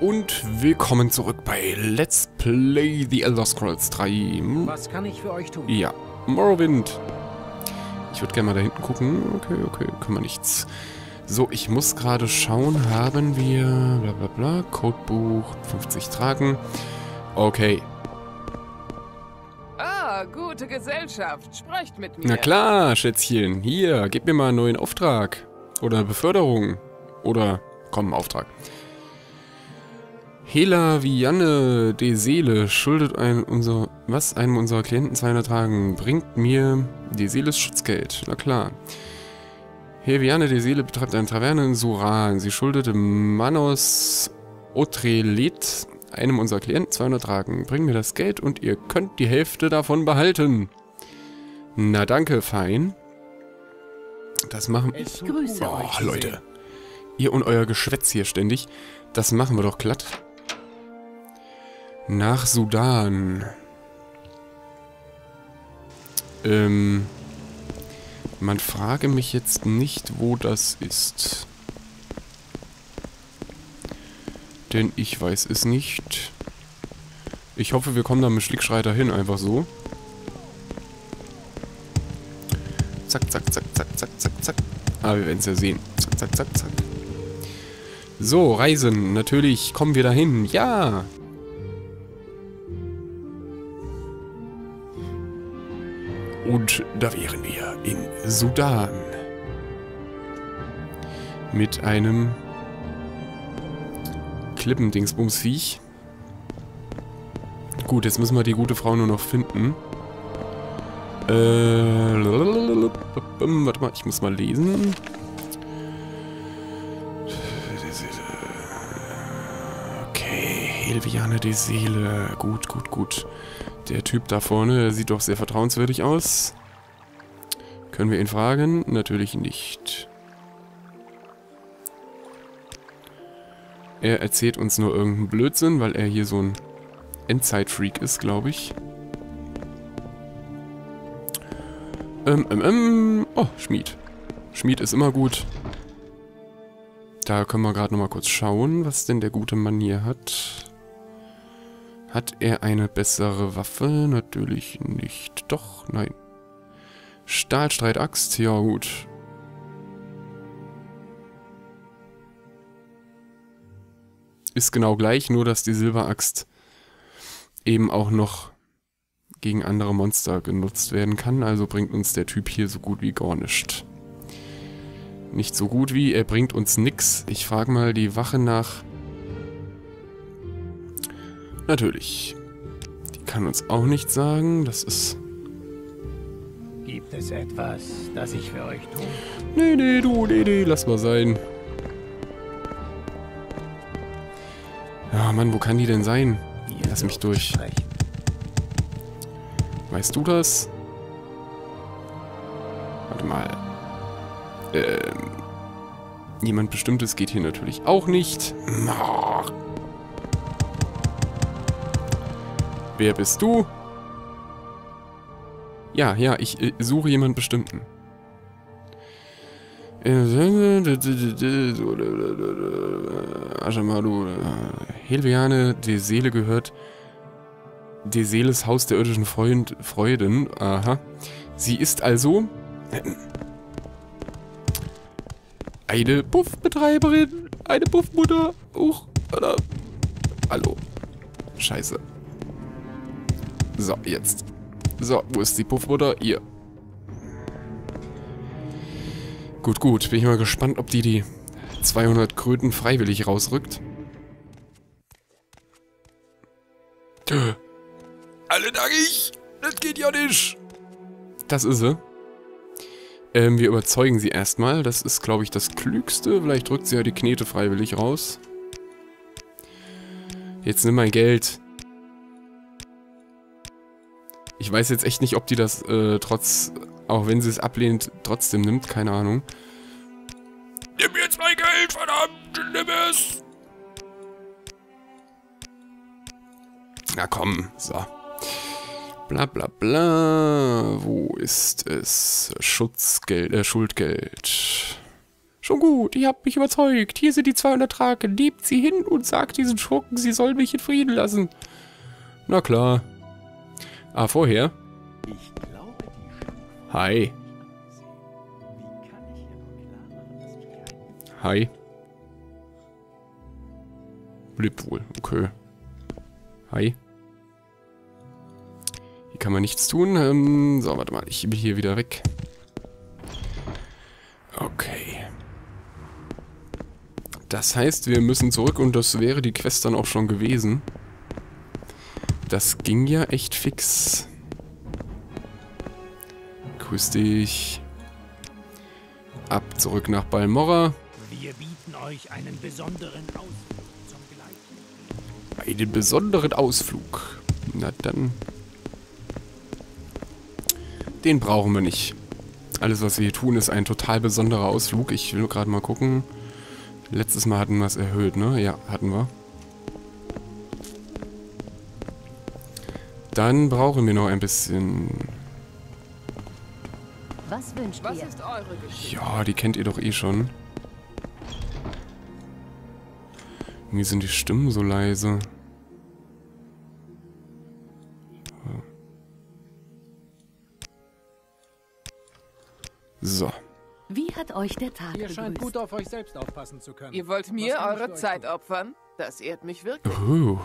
und willkommen zurück bei Let's Play The Elder Scrolls 3. Was kann ich für euch tun? Ja, Morrowind. Ich würde gerne mal da hinten gucken. Okay, okay, können wir nichts. So, ich muss gerade schauen, haben wir bla bla bla, Codebuch 50 tragen. Okay. Ah, gute Gesellschaft. Sprecht mit mir. Na klar, Schätzchen. Hier, gib mir mal einen neuen Auftrag. Oder Beförderung. Oder, komm, Auftrag. Hela Vianne de Seele schuldet ein unser, was einem unserer Klienten 200 Tagen, bringt mir de Seeles Schutzgeld. Na klar. Vianne de Seele betreibt eine Taverne in Suran. Sie schuldete Manos Otrelet einem unserer Klienten 200 Tagen. Bring mir das Geld und ihr könnt die Hälfte davon behalten. Na danke, fein. Das machen... Ich grüße Oh, euch. Leute. Ihr und euer Geschwätz hier ständig. Das machen wir doch glatt. Nach Sudan. Ähm. Man frage mich jetzt nicht, wo das ist. Denn ich weiß es nicht. Ich hoffe, wir kommen da mit Schlickschreiter hin, einfach so. Zack, zack, zack, zack, zack, zack, zack. Ah, wir werden es ja sehen. Zack, zack, zack, zack. So, Reisen. Natürlich kommen wir dahin. Ja. Sudan. Mit einem Klippendingsbumsviech. Gut, jetzt müssen wir die gute Frau nur noch finden. Äh, warte mal, ich muss mal lesen. Okay, Helviane die Seele. Gut, gut, gut. Der Typ da vorne sieht doch sehr vertrauenswürdig aus. Können wir ihn fragen? Natürlich nicht. Er erzählt uns nur irgendeinen Blödsinn, weil er hier so ein Endzeit-Freak ist, glaube ich. Ähm, ähm, ähm. Oh, Schmied. Schmied ist immer gut. Da können wir gerade nochmal kurz schauen, was denn der gute Mann hier hat. Hat er eine bessere Waffe? Natürlich nicht. Doch, nein. Stahlstreitaxt, ja gut. Ist genau gleich, nur dass die Silberaxt eben auch noch gegen andere Monster genutzt werden kann. Also bringt uns der Typ hier so gut wie gar nichts. Nicht so gut wie, er bringt uns nix. Ich frage mal die Wache nach. Natürlich. Die kann uns auch nichts sagen. Das ist... Gibt es etwas, das ich für euch tun? Nee, nee, du, nee, nee, lass mal sein. Ja, Mann, wo kann die denn sein? Lass mich durch. Weißt du das? Warte mal. Ähm. Jemand Bestimmtes geht hier natürlich auch nicht. Ach. Wer bist du? Ja, ja, ich äh, suche jemand Bestimmten. Ashamaru. Helviane, die Seele gehört die Seeles Haus der irdischen Freund, Freuden. Aha. Sie ist also eine Puffbetreiberin, eine Puffmutter. Uch? Hallo. Scheiße. So, jetzt. So, wo ist die Puffmutter? Hier. Gut, gut. Bin ich mal gespannt, ob die die 200 Kröten freiwillig rausrückt. Alle nackig! Das geht ja nicht! Das ist sie. Ähm, wir überzeugen sie erstmal. Das ist, glaube ich, das Klügste. Vielleicht drückt sie ja die Knete freiwillig raus. Jetzt nimm mein Geld. Ich weiß jetzt echt nicht, ob die das äh, trotz, auch wenn sie es ablehnt, trotzdem nimmt. Keine Ahnung. Nimm jetzt mein Geld, verdammt! Nimm es! Na komm, so. Bla bla bla. Wo ist es? Schutzgeld, äh, Schuldgeld. Schon gut, ihr habt mich überzeugt. Hier sind die 200 Draken. Nehmt sie hin und sagt diesen Schurken, sie sollen mich in Frieden lassen. Na klar. Ah, vorher. Ich glaube, die Hi. Hi. Lebt wohl, okay. Hi. Hier kann man nichts tun. Ähm, so, warte mal, ich bin hier wieder weg. Okay. Das heißt, wir müssen zurück und das wäre die Quest dann auch schon gewesen. Das ging ja echt fix. Grüß dich. Ab zurück nach Balmorra. Wir bieten euch einen besonderen Ausflug zum Gleichen. Einen besonderen Ausflug. Na dann. Den brauchen wir nicht. Alles, was wir hier tun, ist ein total besonderer Ausflug. Ich will gerade mal gucken. Letztes Mal hatten wir es erhöht, ne? Ja, hatten wir. Dann brauchen wir noch ein bisschen... Was wünscht Was ihr? ist eure Geschichte? Ja, die kennt ihr doch eh schon. Irgendwie sind die Stimmen so leise. So. Wie hat euch der Tag Ihr scheint gut auf euch selbst aufpassen zu können. Ihr wollt mir eure Zeit tun? opfern? Das ehrt mich wirklich. Uh.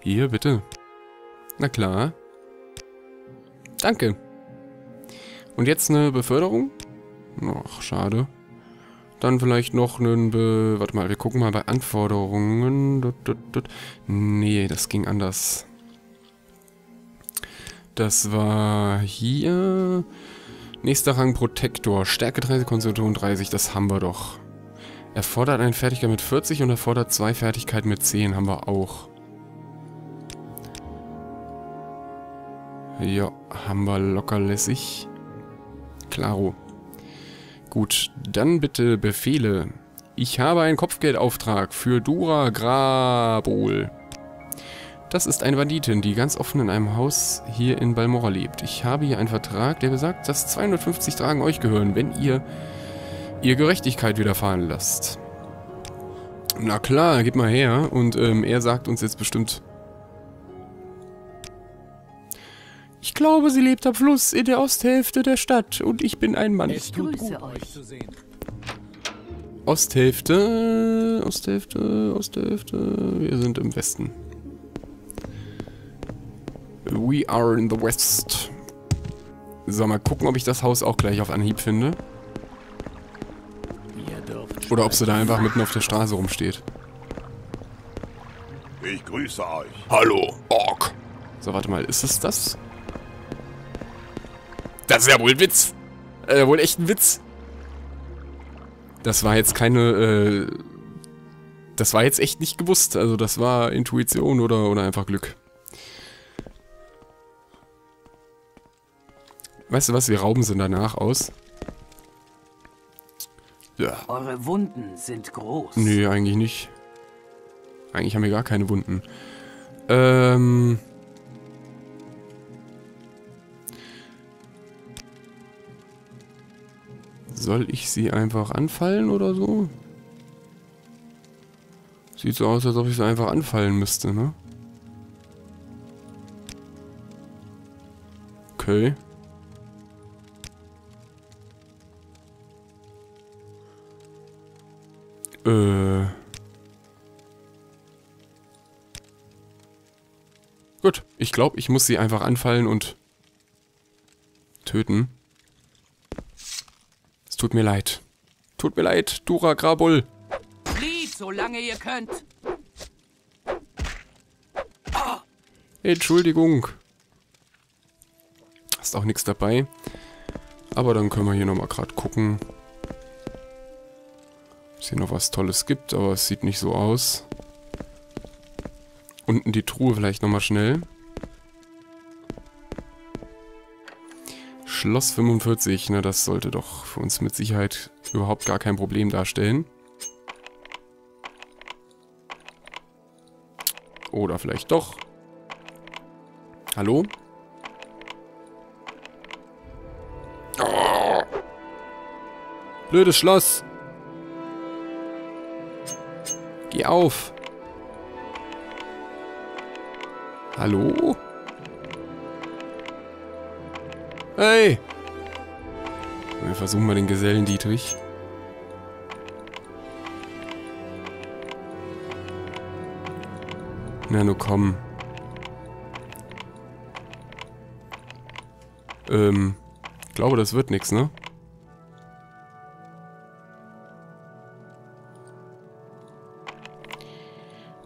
Hier, bitte. Na klar. Danke. Und jetzt eine Beförderung? Ach, schade. Dann vielleicht noch einen Be... Warte mal, wir gucken mal bei Anforderungen. Dut, dut, dut. Nee, das ging anders. Das war hier... Nächster Rang Protektor. Stärke 30, Konstitution 30. Das haben wir doch. Erfordert eine Fertigkeit mit 40 und erfordert zwei Fertigkeiten mit 10. Haben wir auch. Ja, haben wir locker lässig. Klaro. Gut, dann bitte Befehle. Ich habe einen Kopfgeldauftrag für Dura Grabol. Das ist eine Banditin, die ganz offen in einem Haus hier in Balmorra lebt. Ich habe hier einen Vertrag, der besagt, dass 250 Dragen euch gehören, wenn ihr ihr Gerechtigkeit widerfahren lasst. Na klar, gib mal her. Und ähm, er sagt uns jetzt bestimmt... Ich glaube, sie lebt am Fluss in der Osthälfte der Stadt und ich bin ein Mann. Tut grüße euch. euch zu sehen. Osthälfte, Osthälfte, Osthälfte. Wir sind im Westen. We are in the West. So, mal gucken, ob ich das Haus auch gleich auf Anhieb finde. Oder ob sie da einfach mitten auf der Straße rumsteht. Ich grüße euch. Hallo, Ork. So, warte mal, ist es das? Das ist ja wohl ein Witz. Äh, wohl echt ein Witz. Das war jetzt keine, äh... Das war jetzt echt nicht gewusst. Also das war Intuition oder, oder einfach Glück. Weißt du was, wir rauben sie danach aus. Ja. Eure Wunden sind groß. Nee, eigentlich nicht. Eigentlich haben wir gar keine Wunden. Ähm... Soll ich sie einfach anfallen oder so? Sieht so aus, als ob ich sie einfach anfallen müsste, ne? Okay. Äh. Gut, ich glaube, ich muss sie einfach anfallen und töten. Es tut mir leid. Tut mir leid, Dura Grabul. Flieht, solange ihr könnt. Entschuldigung. Ist auch nichts dabei. Aber dann können wir hier nochmal gerade gucken. Ob es hier noch was Tolles gibt, aber es sieht nicht so aus. Unten die Truhe vielleicht nochmal schnell. Schloss 45, ne, das sollte doch für uns mit Sicherheit überhaupt gar kein Problem darstellen. Oder vielleicht doch. Hallo? Oh. Blödes Schloss. Geh auf. Hallo? Hey! Wir versuchen mal den Gesellen Dietrich. Na, nur komm. Ähm, ich glaube, das wird nichts, ne?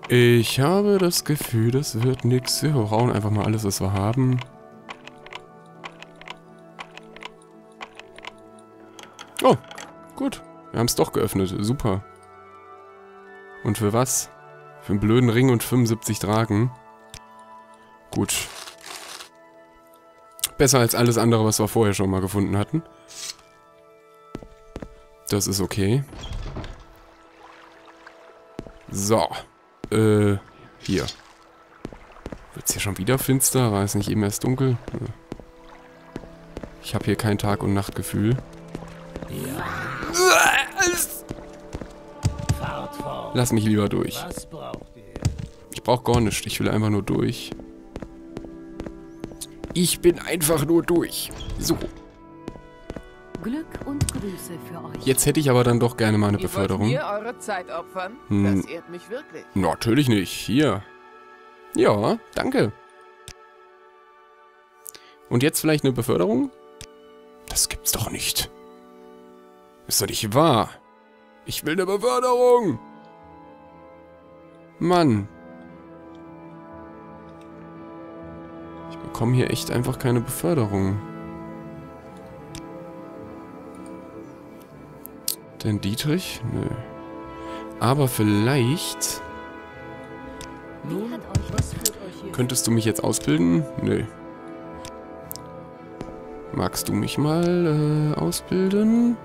Ich habe das Gefühl, das wird nichts. Wir hauen einfach mal alles, was wir haben. Gut. Wir haben es doch geöffnet. Super. Und für was? Für einen blöden Ring und 75 Draken. Gut. Besser als alles andere, was wir vorher schon mal gefunden hatten. Das ist okay. So. Äh, hier. Wird's hier schon wieder finster? War es nicht eben erst dunkel? Ich habe hier kein Tag- und Nachtgefühl. Lass mich lieber durch. Ihr? Ich brauche gar nichts. Ich will einfach nur durch. Ich bin einfach nur durch. So. Glück und Grüße für euch. Jetzt hätte ich aber dann doch gerne mal eine Ihr Beförderung. mir eure Zeit opfern? Hm. Das ehrt mich wirklich. Natürlich nicht. Hier. Ja, danke. Und jetzt vielleicht eine Beförderung? Das gibt's doch nicht. Ist doch nicht wahr. Ich will eine Beförderung. Mann. Ich bekomme hier echt einfach keine Beförderung. Denn Dietrich? Nö. Aber vielleicht... Könntest du mich jetzt ausbilden? Nö. Magst du mich mal äh, ausbilden?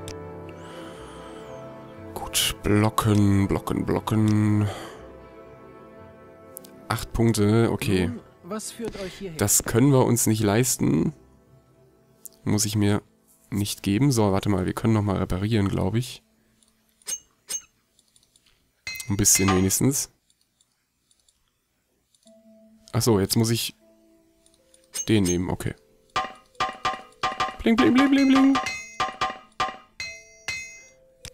Gut, blocken, blocken, blocken. Acht Punkte, okay. Das können wir uns nicht leisten. Muss ich mir nicht geben. So, warte mal, wir können noch mal reparieren, glaube ich. Ein bisschen wenigstens. Achso, jetzt muss ich den nehmen, okay. Bling, bling, bling, bling, bling.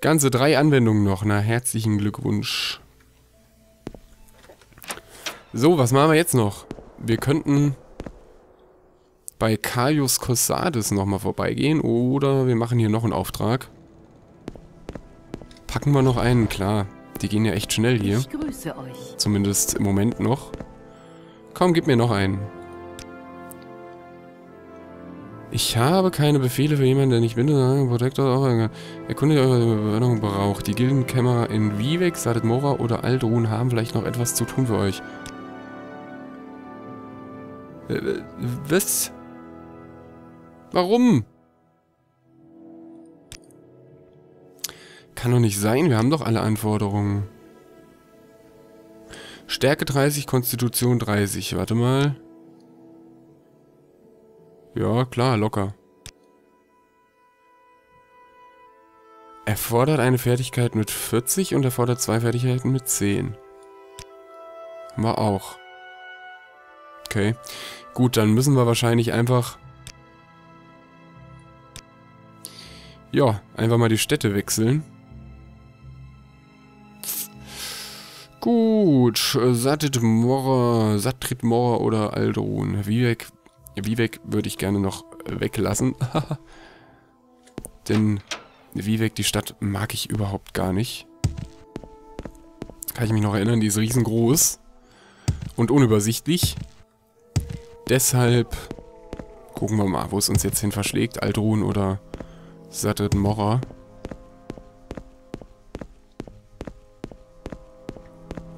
Ganze drei Anwendungen noch. Na, herzlichen Glückwunsch. So, was machen wir jetzt noch? Wir könnten bei Kaius Cossades nochmal vorbeigehen oder wir machen hier noch einen Auftrag. Packen wir noch einen, klar. Die gehen ja echt schnell hier. Ich grüße euch. Zumindest im Moment noch. Komm, gib mir noch einen. Ich habe keine Befehle für jemanden, der nicht bin. Protektor auch. Erkundigt ihr Beförderung braucht. Die Gildenkämmerer in Vivek, Sadet Mora oder Aldrun haben vielleicht noch etwas zu tun für euch. Äh, Was? Warum? Kann doch nicht sein, wir haben doch alle Anforderungen. Stärke 30, Konstitution 30. Warte mal. Ja, klar, locker. Erfordert eine Fertigkeit mit 40 und erfordert zwei Fertigkeiten mit 10. Haben wir auch. Okay. Gut, dann müssen wir wahrscheinlich einfach... Ja, einfach mal die Städte wechseln. Gut, Sattit Morra, Sattrit Morra oder Aldrun. Vivek, Vivek würde ich gerne noch weglassen. Denn Vivek, die Stadt, mag ich überhaupt gar nicht. Kann ich mich noch erinnern, die ist riesengroß. Und unübersichtlich. Deshalb gucken wir mal, wo es uns jetzt hin verschlägt. Aldrun oder Sattit Morra.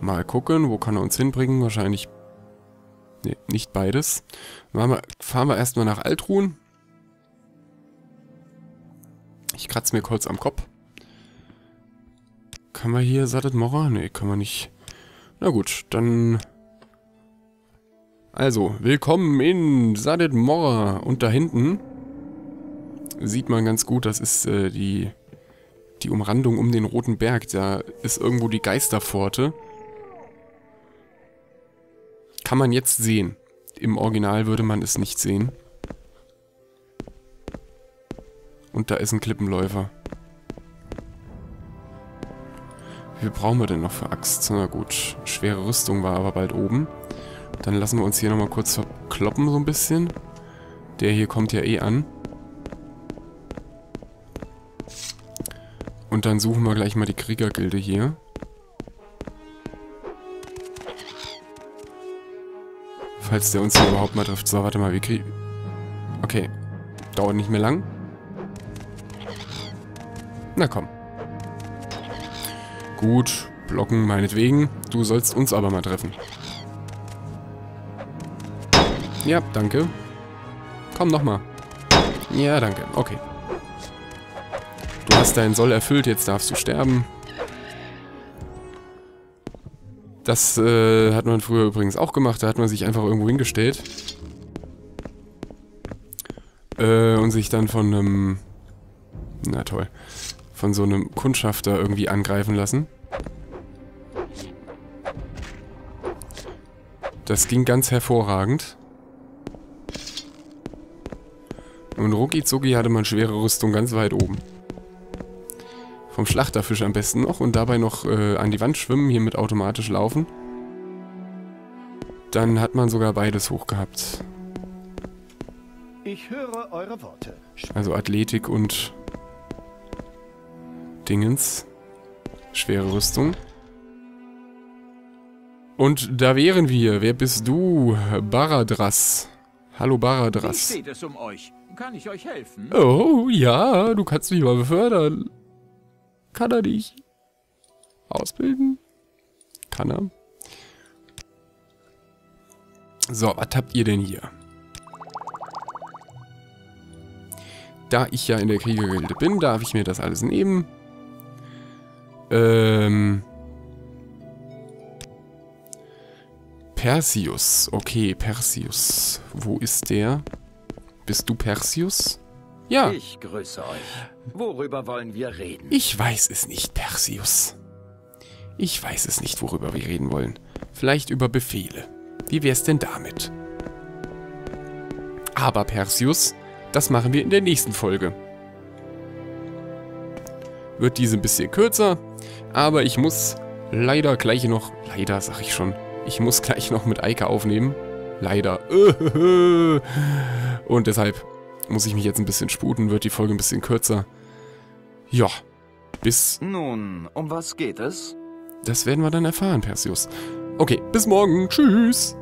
Mal gucken, wo kann er uns hinbringen? Wahrscheinlich... Ne, nicht beides. Wir, fahren wir erstmal nach Altruhen. Ich kratze mir kurz am Kopf. Kann man hier Sadet Mora? Ne, kann man nicht. Na gut, dann... Also, willkommen in Sadet Mora. Und da hinten sieht man ganz gut, das ist äh, die die Umrandung um den Roten Berg. Da ist irgendwo die Geisterpforte. Kann man jetzt sehen. Im Original würde man es nicht sehen. Und da ist ein Klippenläufer. Wie viel brauchen wir denn noch für Axt? Na gut, schwere Rüstung war aber bald oben. Dann lassen wir uns hier nochmal kurz verkloppen so ein bisschen. Der hier kommt ja eh an. Und dann suchen wir gleich mal die Kriegergilde hier. Falls der uns hier überhaupt mal trifft. So, warte mal, wir kriegen... Okay. Dauert nicht mehr lang. Na komm. Gut, blocken meinetwegen. Du sollst uns aber mal treffen. Ja, danke. Komm nochmal. Ja, danke. Okay. Du hast deinen Soll erfüllt, jetzt darfst du sterben. Das äh, hat man früher übrigens auch gemacht. Da hat man sich einfach irgendwo hingestellt. Äh, und sich dann von einem... Na toll. Von so einem Kundschafter irgendwie angreifen lassen. Das ging ganz hervorragend. Und Ruki Zuki hatte man schwere Rüstung ganz weit oben. Vom Schlachterfisch am besten noch und dabei noch äh, an die Wand schwimmen, hier mit automatisch laufen. Dann hat man sogar beides hoch gehabt. Ich höre eure Worte. Also Athletik und Dingens. Schwere Rüstung. Und da wären wir. Wer bist du? Baradras. Hallo Baradras. Wie steht es um euch? Kann ich euch helfen? Oh, ja, du kannst mich mal befördern. Kann er dich ausbilden? Kann er. So, was habt ihr denn hier? Da ich ja in der Kriegergilde bin, darf ich mir das alles nehmen. Ähm... Perseus. Okay, Perseus. Wo ist der? Bist du Perseus? Ja. Ich grüße euch. Worüber wollen wir reden? Ich weiß es nicht, Perseus. Ich weiß es nicht, worüber wir reden wollen. Vielleicht über Befehle. Wie wär's denn damit? Aber Perseus, das machen wir in der nächsten Folge. Wird diese ein bisschen kürzer, aber ich muss leider gleich noch... Leider, sag ich schon. Ich muss gleich noch mit Eike aufnehmen. Leider. Und deshalb muss ich mich jetzt ein bisschen sputen, wird die Folge ein bisschen kürzer. Ja, bis... Nun, um was geht es? Das werden wir dann erfahren, Perseus. Okay, bis morgen. Tschüss.